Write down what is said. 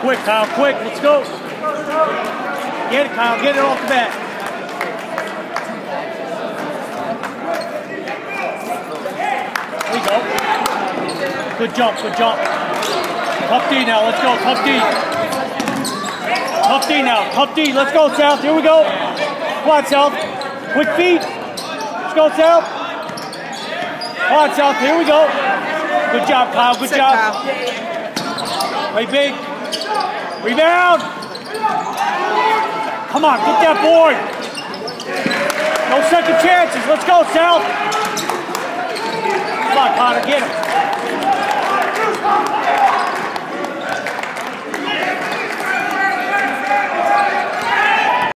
quick, Kyle, quick. Let's go. Get it, Kyle. Get it off the bat. There you go. Good jump, good jump. Tough D now. Let's go. Tough D. Tough D now. Tough D. Let's go, South. Here we go. Come on, South. Quick feet. Let's go, South. Come on, South. Here we go. Good job, Kyle. Good Sit, job. Kyle. Play big. Rebound. Come on, get that board. No second chances. Let's go, South. Come on, Connor, get him.